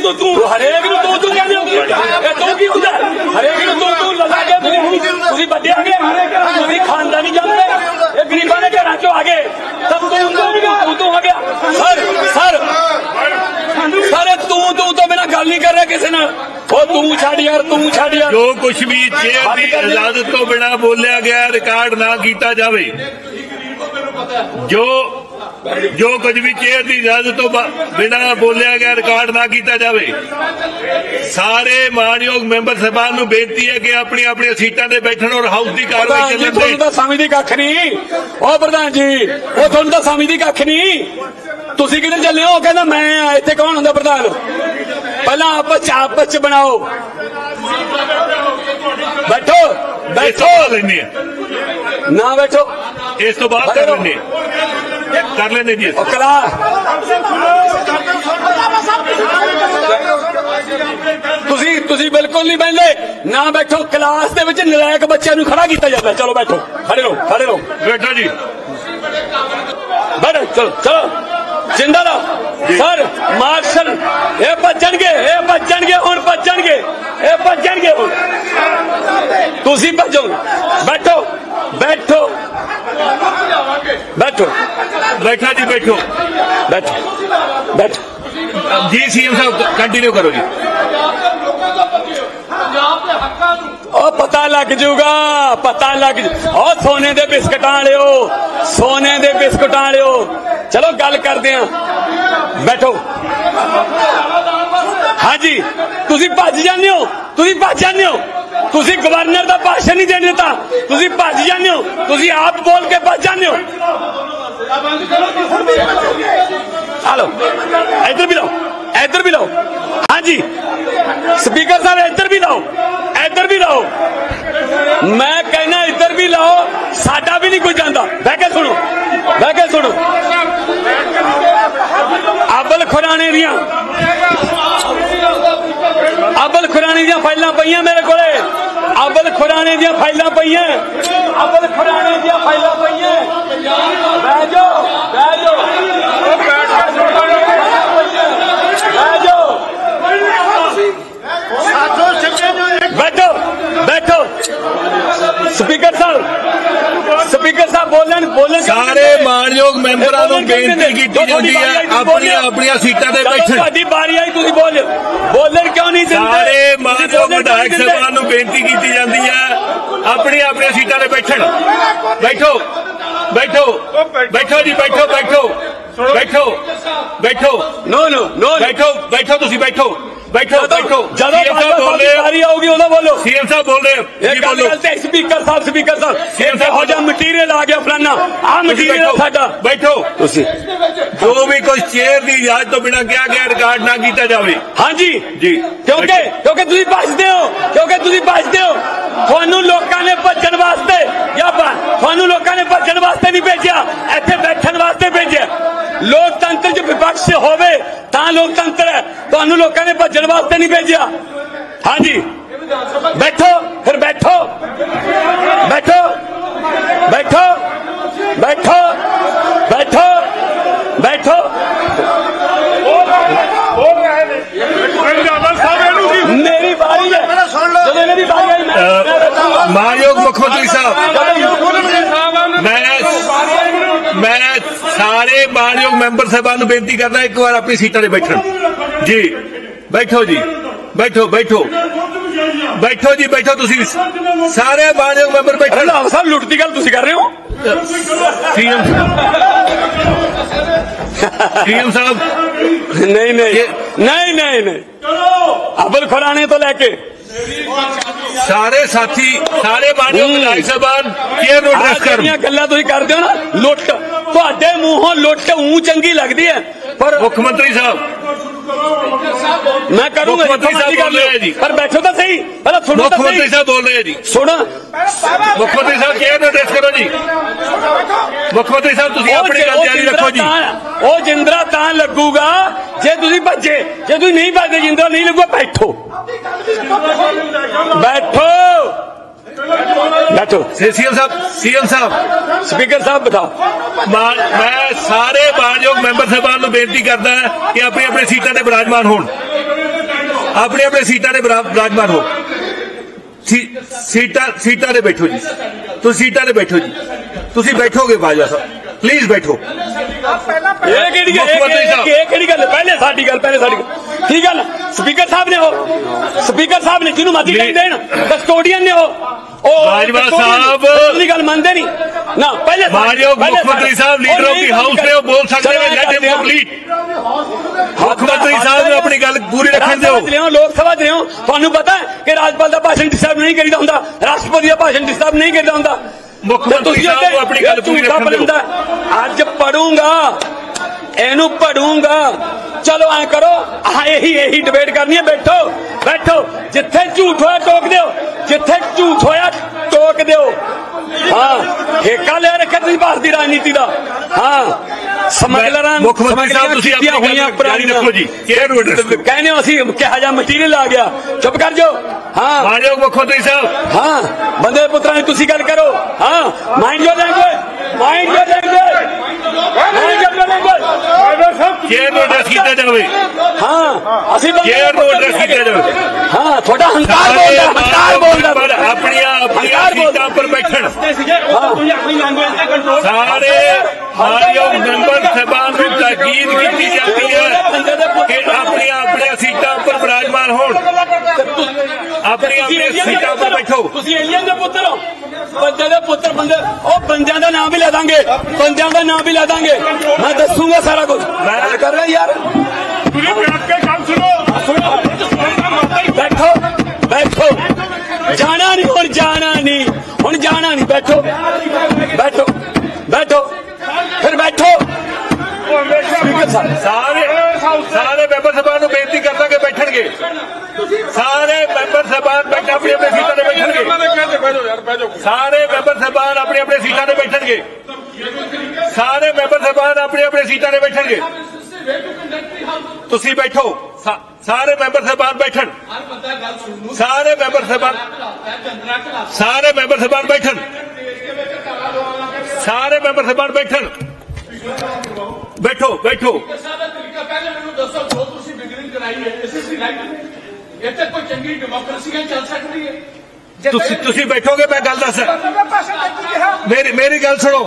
ਤੂੰ ਤੂੰ ਹਰੇਕ ਨੂੰ ਤੂੰ ਤੂੰ ਕਹਿੰਦੇ ਹੋ ਇਹ ਤੂੰ ਕੀ ਹੁੰਦਾ ਹਰੇਕ ਨੂੰ ਤੂੰ ਤੂੰ ਲੱਗਾ ਕੇ ਤੁਸੀਂ ਤੁਸੀਂ ਵੱਡੇ ਆ ਗਏ ਤੁਸੀਂ ਖਾਨਦਾਨੀ ਜਾਂਦੇ ਇਹ ਗਰੀਬਾਂ ਦੇ ਘਰਾਂ ਚੋਂ ਆ ਗਏ ਤਾਂ ਤੂੰ ਤੂੰ ਤੂੰ ਤੂੰ ਆ ਗਿਆ ਸਰ ਸਰ ਸਾਰੇ ਤੂੰ ਤੂੰ ਤੋਂ ਬਿਨਾ ਗੱਲ ਨਹੀਂ ਕਰ ਰਿਹਾ ਕਿਸੇ ਨਾਲ ਉਹ ਤੂੰ ਛੱਡ ਯਾਰ ਤੂੰ ਛੱਡ ਯਾਰ ਜੋ ਕੁਝ ਵੀ ਚੇਅਰ ਦੀ ਇਜਾਜ਼ਤ ਤੋਂ ਬਿਨਾ ਬੋਲਿਆ ਗਿਆ ਰਿਕਾਰਡ ਨਾ ਕੀਤਾ ਜਾਵੇ ਜੋ ਜੋ ਕੁਝ ਵੀ ਚੇਅਰ ਦੀ ਇਜਾਜ਼ਤ ਤੋਂ ਬਿਨਾ ਬੋਲਿਆ ਗਿਆ ਰਿਕਾਰਡ ਨਾ ਕੀਤਾ ਜਾਵੇ। ਸਾਰੇ ਮਾਨਯੋਗ ਮੈਂਬਰ ਸਭਾ ਨੂੰ ਬੇਨਤੀ ਹੈ ਕਿ ਆਪਣੀ ਆਪਣੀਆਂ ਸੀਟਾਂ ਤੇ ਬੈਠਣ ਔਰ ਹਾਊਸ ਦੀ ਕਾਰਵਾਈ ਜੀ ਚੱਲਣ ਤੁਹਾਨੂੰ ਦੇ ਤਾਂ ਸਮਝਦੀ ਕੱਖ ਨਹੀਂ। ਉਹ ਪ੍ਰਧਾਨ ਜੀ ਉਹ ਤੁਹਾਨੂੰ ਤਾਂ ਸਮਝਦੀ ਕੱਖ ਨਹੀਂ। ਤੁਸੀਂ ਕਿੱਧਰ ਚੱਲੇ ਹੋ? ਕਹਿੰਦਾ ਮੈਂ ਆ ਇੱਥੇ ਕੌਣ ਹੁੰਦਾ ਪ੍ਰਧਾਨ? ਪਹਿਲਾਂ ਆਪਸ ਆਪਸ ਚ ਬਣਾਓ। ਬੈਠੋ ਬੈਠੋ। ਆ। ਨਾ ਬੈਠੋ। ਇਸ ਤੋਂ ਬਾਅਦ ਕਰ ਆ ਕਰ ਲੈਂਦੇ ਜੀ ਉਹ ਕਲਾ ਤੁਸੀਂ ਤੁਸੀਂ ਬਿਲਕੁਲ ਨਹੀਂ ਬੈਠਦੇ ਨਾ ਬੈਠੋ ਕਲਾਸ ਦੇ ਵਿੱਚ ਨਲਾਇਕ ਬੱਚਿਆਂ ਨੂੰ ਖੜਾ ਕੀਤਾ ਜਾਂਦਾ ਚਲੋ ਬੈਠੋ ਖੜੇ ਰਹੋ ਖੜੇ ਰਹੋ ਬੈਠੋ ਜੀ ਬੈਠੋ ਚਲੋ ਚਲੋ ਜਿੰਦਾ ਰਹੋ ਸਰ ਮਾਰਸ਼ਲ ਇਹ ਭੱਜਣਗੇ ਇਹ ਭੱਜਣਗੇ ਹੁਣ ਭੱਜਣਗੇ ਇਹ ਭੱਜਣਗੇ ਹੁਣ ਤੁਸੀਂ ਭੱਜੋ ਬੈਠੋ ਬੈਠੋ ਬੈਠਾ ਜੀ ਬੈਠੋ। ਬੈਠੋ ਬੈਠੋ। ਜੀ ਸੀਐਮ ਸਾਹਿਬ ਕੰਟੀਨਿਊ ਕਰੋ ਜੀ। ਉਹ ਪਤਾ ਲੱਗ ਜਾਊਗਾ ਪਤਾ ਲੱਗ ਉਹ ਸੋਨੇ ਦੇ ਬਿਸਕਟਾਂ ਵਾਲਿਓ ਸੋਨੇ ਦੇ ਬਿਸਕਟਾਂ ਵਾਲਿਓ। ਚਲੋ ਗੱਲ ਕਰਦੇ ਆਂ ਬੈਠੋ। ਹਾਂਜੀ ਤੁਸੀਂ ਭੱਜ ਜਾਂਦੇ ਹੋ ਤੁਸੀਂ ਭੱਜ ਜਾਂਦੇ ਹੋ। ਤੁਸੀਂ ਗਵਰਨਰ ਦਾ ਭਾਸ਼ਣ ਨਹੀਂ ਦੇਣ ਦਿੱਤਾ। ਤੁਸੀਂ ਭੱਜ ਜਾਂਦੇ ਹੋ ਤੁਸੀਂ ਆਪ ਬੋਲ ਕੇ ਭੱਜ ਜਾਂਦੇ ਹੋ। हेलो, इधर भी लाओ, इधर भी लाओ। हाँ जी, स्पीकर साहब, इधर भी लाओ, इधर भी लाओ। मैं कहना, इधर भी लाओ, साडा भी नहीं कोई जाता बह के सुनो, बह के सुनो। अबल खुराने दिया अबल खुराने दिया फ़ाइल पाइया मेरे को अबल खुराने दिया फ़ाइल पाइया अबल खुराने ਸਾਰੇ ਮਾਨਯੋਗ ਮੈਂਬਰਾਂ ਨੂੰ ਬੇਨਤੀ ਕੀਤੀ ਜਾਂਦੀ ਹੈ ਆਪਣੀਆਂ ਆਪਣੀਆਂ ਸੀਟਾਂ ਤੇ ਬੈਠਣ। ਤੁਹਾਡੀ ਵਾਰੀ ਆਈ ਤੁਸੀਂ ਬੋਲ ਬੋਲਣ ਕਿਉਂ ਨਹੀਂ ਦਿੰਦੇ? ਸਾਰੇ ਮਾਨਯੋਗ ਵਿਧਾਇਕ? ਸਭਾ ਨੂੰ ਬੇਨਤੀ ਕੀਤੀ ਜਾਂਦੀ ਹੈ ਆਪਣੀਆਂ ਆਪਣੀਆਂ ਸੀਟਾਂ ਤੇ ਬੈਠਣ। ਬੈਠੋ ਬੈਠੋ ਬੈਠੋ ਜੀ ਬੈਠੋ ਬੈਠੋ। ਬੈਠੋ ਬੈਠੋ। ਨੋ ਨੋ ਨੋ ਬੈਠੋ ਬੈਠੋ ਤੁਸੀਂ ਬੈਠੋ। ਬੈਠੋ ਬੈਠੋ। ਜਦੋਂ CM ਸਾਹਿਬ ਹੋ ਵਾਰੀ ਆਊਗੀ ਉਦੋਂ ਬੋਲੋ। ਸੀਐਮ ਸਾਹਿਬ ਬੋਲ ਰਹੇ ਹੋ ਇਹ ਜੀ ਗੱਲ ਤੇ ਸਪੀਕਰ ਸਾਹਿਬ ਸਪੀਕਰ ਸਾਹਿਬ। ਇਹੋ ਜਿਹਾ ਮਟੀਰੀਅਲ ਆ ਗਿਆ ਫਲਾਨਾ। ਆ ਮਟੀਰੀਅਲ ਸਾਡਾ। ਬੈਠੋ। ਤੁਸੀਂ। ਜੋ ਵੀ ਕੋਈ ਚੇਅਰ ਦੀ ਇਜਾਜ਼ਤ ਤੋਂ ਬਿਨਾਂ ਕਿਹਾ ਗਿਆ ਰਿਕਾਰਡ ਨਾ ਕੀਤਾ ਜਾਵੇ। ਹਾਂਜੀ। ਜੀ। ਕਿਉਂਕਿ ਕਿਉਂਕਿ ਤੁਸੀਂ ਭੱਜਦੇ ਹੋ ਕਿਉਂਕਿ ਤੁਸੀਂ ਭੱਜਦੇ ਹੋ। ਤੁਹਾਨੂੰ ਲੋਕਾਂ ਨੇ ਭੱਜਣ ਵਾਸਤੇ ਜਾਂ ਭਾ- ਤੁਹਾਨੂੰ ਲੋਕਾਂ ਨੇ ਭੱਜਣ ਵਾਸਤੇ ਨਹੀਂ ਭੇਜਿਆ ਇੱਥੇ ਬੈਠਣ ਵਾਸਤੇ ਭੇਜਿਆ ਲੋਕਤੰਤਰ 'ਚ ਵਿਪਕਸ਼ ਹੋਵੇ ਤਾਂ ਲੋਕਤੰਤਰ ਹੈ ਤੁਹਾਨੂੰ ਲੋਕਾਂ ਨੇ ਭੱਜਣ ਨਹੀਂ ਭੇਜਿਆ। ਹਾਂਜੀ। ਬੈਠੋ, ਫਿਰ ਬੈਠੋ। ਬੈਠੋ। ਬੈਠੋ। ਬੈਠੋ। ਬੈਠੋ। ਬੈਠੋ। ਮੇਰੀ ਵਾਰੀ ਹੈ। ਜਦੋਂ ਮੇਰੀ ਵਾਰੀ ਆਈ, ਮੈਂ- ਮਾਨਯੋਗ ਮੁੱਖ ਮੰਤਰੀ ਸਾਹਿਬ। ਮੈਂ ਮੈਂ ਸਾਰੇ ਮਾਨਯੋਗ ਮੈਂਬਰ ਸਾਹਿਬਾਨ ਨੂੰ ਬੇਨਤੀ ਕਰਦਾ, ਇੱਕ ਵਾਰ ਆਪਣੀ ਸੀਟਾਂ ਤੇ ਬੈਠਣ। ਜੀ। ਬੈਠੋ ਜੀ ਬੈਠੋ ਬੈਠੋ ਬੈਠੋ ਜੀ ਬੈਠੋ ਤੁਸੀਂ ਸਾਰੇ ਮਾਨਯੋਗ ਮੈਂਬਰ ਬੈਠੋ ਰੰਧਾਵਾ ਸਾਹਿਬ ਲੁੱਟ ਦੀ ਗੱਲ ਤੁਸੀਂ ਕਰ ਰਹੇ ਹੋ ਸੀਐਮ ਸੀਐਮ ਸਾਹਿਬ ਨਹੀਂ ਨਹੀਂ ਨਹੀਂ ਨਹੀਂ ਨਹੀਂ ਅਬਲ ਖੁਰਾਣੇ ਤੋਂ ਲੈ ਕੇ ਸਾਰੇ ਸਾਥੀ ਸਾਰੇ ਮਾਨਯੋਗ ਵਿਧਾਇਕ ਸਾਹਿਬਾਨ ਕੇਅਰ ਨੂੰ ਆਹ ਐਡਰੈਸ ਕਰਨ ਜਿਹੜੀਆਂ ਗੱਲਾਂ ਤੁਸੀਂ ਕਰਦੇ ਹੋ ਨਾ ਲੁੱਟ ਤੁਹਾਡੇ ਮੂੰਹੋਂ ਲੁੱਟ ਉਂ ਚੰਗੀ ਲੱਗਦੀ ਹੈ ਪਰ ਮੁੱਖ ਮੰਤਰੀ ਸਾਹਿਬ ਮੈਂ ਕਰੂੰਗਾ ਮੁੱਖ ਮੰਤਰੀ ਸਾਹਿਬ ਜਿੱਥੋਂ ਮਰਜ਼ੀ ਕਰ ਬੋਲ ਰਹੇ ਆ ਜੀ। ਲਿਓ। ਪਰ ਬੈਠੋ ਤਾਂ ਸਹੀ ਪਹਿਲਾਂ ਸੁਣੋ ਮੁੱਖ ਤਾਂ ਮੰਤਰੀ ਸਹੀ ਸਾਹਿਬ ਬੋਲ ਰਹੇ ਆ ਜੀ ਸੁਣੋ ਮੁੱਖ ਮੰਤਰੀ ਸਾਹਿਬ ਕੇਅਰ ਨੂੰ ਐਡਰੈਸ ਕਰੋ ਜੀ ਮੁੱਖ ਮੰਤਰੀ ਸਾਹਿਬ ਤੁਸੀਂ ਉਹ ਆਪਣੀ ਜਿ- ਗੱਲ ਉਹ ਜਾਰੀ ਜਿੰਦਰਾ ਰੱਖੋ ਜੀ ਤਾਂ- ਉਹ ਜਿੰਦਰਾ ਤਾਂ ਲੱਗੂਗਾ ਜੇ ਤੁਸੀਂ ਭੱਜੇ ਜੇ ਤੁਸੀਂ ਨਹੀਂ ਭੱਜਦੇ ਜਿੰਦਰਾ ਨਹੀਂ ਲੱਗੂਗਾ ਬੈਠੋ ਬੈਠੋ ਬੈਠੋ ਸੀਐਮ ਸਾਹਿਬ ਸੀਐਮ ਸਾਹਿਬ ਸਪੀਕਰ ਸਾਹਿਬ ਬਤਾਓ ਮਾਨ- ਮੈਂ ਸਾਰੇ ਮਾਨਯੋਗ ਮੈਂਬਰ ਸਾਹਿਬਾਨ ਨੂੰ ਬੇਨਤੀ ਕਰਦਾ ਕਿ ਆਪਣੀ ਆਪਣੀ ਸੀਟਾਂ ਤੇ ਬਿਰਾਜਮਾਨ ਹੋਣ ਆਪਣੇ ਆਪਣੇ ਸੀਟਾਂ ਤੇ ਬਰਾ- ਬਿਰਾਜਮਾਨ ਹੋ ਸੀ- ਸੀਟਾਂ ਸੀਟਾਂ ਤੇ ਬੈਠੋ ਜੀ ਤੁਸੀਂ ਸੀਟਾਂ ਤੇ ਬੈਠੋ ਜੀ ਤੁਸੀਂ ਬੈਠੋਗੇ ਬਾਜਵਾ ਸਾਹਿਬ ਪਲੀਜ਼ ਬੈਠੋ ਇਹ ਕਿਹੜੀ ਗੱਲ ਮੁੱਖ ਮੰਤਰੀ ਸਾਹਿਬ। ਇਹ ਇਹ ਕਿਹੜੀ ਗੱਲ ਹੈ? ਪਹਿਲੇ ਸਾਡੀ ਗੱਲ ਪਹਿਲੇ ਸਾਡੀ ਗੱਲ ਕੀ ਗੱਲ ਸਪੀਕਰ ਸਾਹਿਬ ਨੇ ਉਹ ਸਪੀਕਰ ਸਾਹਿਬ ਨੇ ਜਿਹਨੂੰ ਮਰਜ਼ੀ ਨਹੀਂ। ਟਾਈਮ ਦੇਣ ਕਸਟੋਡੀਅਨ ਨੇ ਉਹ ਉਹ ਬਾਜਵਾ custodian ਸਾਹਿਬ। ਦੀ ਗੱਲ ਮੰਨਦੇ ਨਹੀਂ ਨਾ ਪਹਿਲੇ ਸਾਡੇ- ਮਾਨਯੋਗ ਪਹਿਲੇ ਮੁੱਖ ਮੰਤਰੀ ਸਾਡੇ- ਸਾਹਿਬ ਉਹ ਲੀਡਰ ਆਫ ਨਹੀਂ ਦੀ ਹਾਊਸ ਨੇ ਉਹ ਬੋਲ ਸਕਦੇ ਚਲੋ ਨੇ ਐਂ ਲੈਟ ਕਰਦੇ ਹਿਮ ਹਾਂ। ਕੰਪਲੀਟ ਮੁੱਖ ਮੰਤਰੀ ਸਾਹਿਬ ਨੂੰ ਆਪਣੀ ਗੱਲ ਪੂਰੀ ਰੱਖਣ ਦਿਓ ਰਾਜ ਸਭਾ 'ਚ ਲਿਆਓ, ਲੋਕ ਸਭਾ ਚ ਲਿਆਓ ਤੁਹਾਨੂੰ ਪਤਾ ਹੈ ਕਿ ਰਾਜਪਾਲ ਦਾ ਭਾਸ਼ਣ ਡਿਸਟਰਬ ਨਹੀਂ ਕਰੀਦਾ ਹੁੰਦਾ ਰਾਸ਼ਟਰਪਤੀ ਦਾ ਭਾਸ਼ਣ ਡਿਸਟਰਬ ਨਹੀਂ ਕਰੀਦਾ ਹੁੰਦਾ ਮੁੱਖ ਤੇ ਮੰਤਰੀ ਤੁਸੀਂ ਸਾਹਿਬ ਇੱਥੇ ਨੂੰ ਆਪਣੀ ਗੱਲ ਇਹ ਪੂਰੀ ਝੂਠਾ ਰੱਖਣ ਦਿਓ। ਪਰਿੰਦਾ ਅੱਜ ਪੜੂੰਗਾ ਇਹਨੂੰ ਪੜੂੰਗਾ ਚਲੋ ਐ ਕਰੋ ਆਹ ਇਹੀ ਇਹੀ ਡਿਬੇਟ ਕਰਨੀ ਹੈ ਬੈਠੋ ਬੈਠੋ ਜਿੱਥੇ ਝੂਠ ਹੋਇਆ ਟੋਕ ਦਿਓ ਜਿੱਥੇ ਝੂਠ ਹੋਇਆ ਟੋਕ ਦਿਓ ਹਾਂ ਠੇਕਾ ਲੈ ਰੱਖਿਆ ਤੁਸੀਂ ਭਾਰਤ ਦੀ ਰਾਜਨੀਤੀ ਦਾ ਹਾਂ ਸਮਗਲਰਾਂ ਮੁੱਖ ਮੰਤਰੀ ਸਾਹਿਬ ਤੁਸੀਂ ਕੀਤੀਆਂ ਆਪਣੀ ਹੋਈਆਂ ਗੱਲ ਜਾਰੀ ਪੁਰਾਣੀਆਂ ਰੱਖੋ ਜੀ ਕੇਅਰ ਨੂੰ ਐਡਰੈਸ ਦਿਓ ਕਹਿੰਦੇ ਹੋ ਅਸੀਂ ਕਿਹਾ ਜਾ ਮਟੀਰੀਅਲ ਆ ਗਿਆ ਚੁੱਪ ਕਰ ਜਾਓ ਹਾਂ ਮਾਨਯੋਗ ਮੁੱਖ ਮੰਤਰੀ ਸਾਹਿਬ ਹਾਂ ਬੰਦੇ ਪੁੱਤਰਾਂ ਦੀ ਤੁਸੀਂ ਗੱਲ ਕਰੋ ਹਾਂ mind your language mind your language mind your language care ਨੂੰ ਐਡਰੈਸ ਕੀਤਾ ਜਾਵੇ ਹਾਂ ਅਸੀਂ ਬੰਦੇ ਕੇਅਰ ਨੂੰ ਐਡਰੈਸ ਕੀਤਾ ਜਾਵੇ ਹਾਂ ਤੁਹਾਡਾ ਹੰਕਾਰ ਬੋਲਦਾ ਹੰਕਾਰ ਬੋਲਦਾ ਪਰ ਆਪਣੀਆਂ ਆਪਣੀਆਂ ਹੰਕਾਰ ਬੋਲਦਾ। ਸੀਟਾਂ ਪਰ ਬੈਠਣ ਤੁਸੀਂ ਆਪਣੀ ਲੈਂਗੁਏਜ ਤੇ ਕੰਟਰੋਲ ਸਾਰੇ ਮਾਨਯੋਗ ਮੈਂਬਰ ਸਭਾ ਨੂੰ ਤਾਕੀਦ ਕੀਤੀ ਜਾਂਦੀ ਹੈ ਕਿ ਆਪਣੀਆਂ ਆਪਣੀਆਂ ਸੀਟਾਂ ਉੱਪਰ ਬਿਰਾਜਮਾਨ ਹੋਣ ਆਪਣੀਆਂ ਆਪਣੀਆਂ ਸੀਟਾਂ ਉੱਪਰ ਬੈਠੋ ਤੁਸੀਂ ਏਲੀਅਨ ਦੇ ਪੁੱਤਰ ਹੋ ਬੰਦੇ ਦੇ ਪੁੱਤਰ ਬੰਦੇ ਉਹ ਬੰਦਿਆਂ ਦਾ ਨਾਮ ਵੀ ਲੈ ਦਾਂਗੇ ਬੰਦਿਆਂ ਦਾ ਨਾਮ ਵੀ ਲੈ ਦਾਂਗੇ ਮੈਂ ਦੱਸੂਗਾ ਸਾਰਾ ਕੁਝ ਮੈਂ ਕਰ ਰਿਹਾ ਯਾਰ ਹੁਣ ਜਾਣਾ ਨਹੀਂ, ਬੈਠੋ। ਬੈਠੋ ਬੈਠੋ। ਫਿਰ ਬੈਠੋ। ਸਾਰੇ ਸਾਰੇ ਮੈਂਬਰ ਸਭਾ ਨੂੰ ਬੇਨਤੀ ਕਰਦਾ ਕਿ ਬੈਠਣਗੇ। ਸਾਰੇ ਮੈਂਬਰ ਸਭਾ ਬੈਠ, ਆਪਣੀ ਆਪਣੀ ਸੀਟਾਂ ਤੇ ਬੈਠਣਗੇ। ਸਾਰੇ ਮੈਂਬਰ ਸਭਾ ਆਪਣੀ ਆਪਣੇ ਸੀਟਾਂ ਤੇ ਬੈਠਣਗੇ। ਸਾਰੇ ਮੈਂਬਰ ਸਭਾ ਆਪਣੇ ਆਪਣੇ ਸੀਟਾਂ ਤੇ ਬੈਠਣਗੇ। ਤੁਸੀਂ ਬੈਠੋ। ਸਾਰੇ ਮੈਂਬਰ ਸਭਾ ਬੈਠਣ ਸਾਰੇ ਮੈਂਬਰ ਸਭਾ ਸਾਰੇ ਮੈਂਬਰ ਸਭਾ ਬੈਠਣ ਸਾਰੇ ਮੈਂਬਰ ਸਭਾ ਬੈਠਣ ਬੈਠੋ ਬੈਠੋ ਸਾਡਾ ਤਰੀਕਾ ਪਹਿਲੇ ਮੈਨੂੰ ਦੱਸੋ ਜੋ ਤੁਸੀਂ ਬਿਗਨਿੰਗ ਕਰਾਈ ਹੈ ਐਸਐਸਸੀ ਰਾਈਟ ਇੱਥੇ ਕੋਈ ਚੰਗੀ ਡੈਮੋਕ੍ਰੇਸੀ ਚੱਲ ਸਕਦੀ ਹੈ ਤੁਸੀਂ ਤੁਸੀਂ ਬੈਠੋਗੇ ਮੈਂ ਗੱਲ ਦੱਸ ਮੇਰੀ ਮੇਰੀ ਗੱਲ ਸੁਣੋ